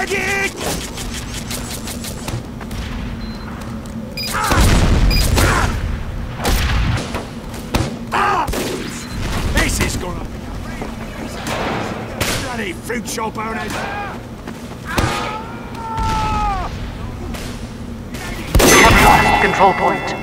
Medic! This is gonna be a bloody fruit shop owners! Control point.